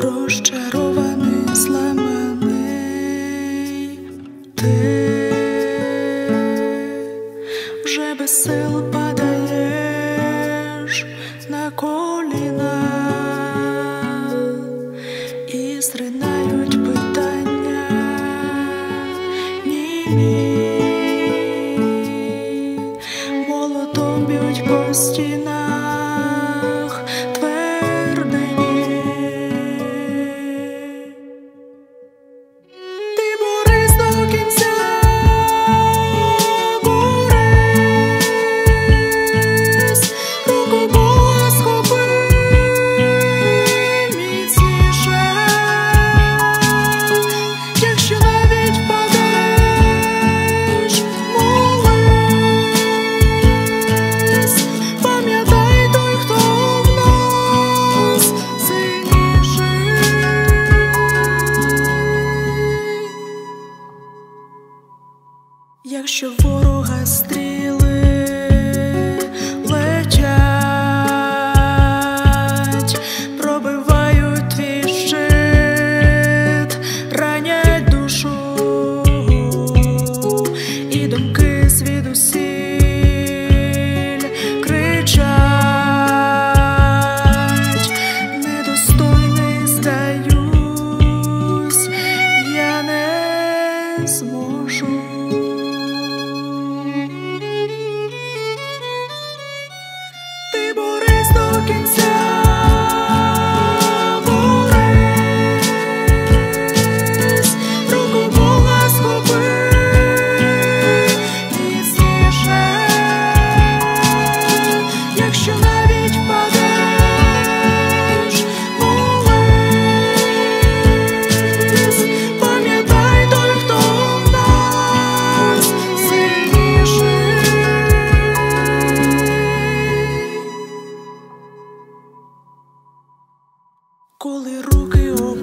розчарований, зламаний. Ти вже без сил падаєш на коліна і зринають питання молотом б'ють по стінах Якщо ворога стріли летять, пробивають твій щит, ранять душу і думки звідусіль кричать, недостойний здаюсь, я не зможу. Коли руки.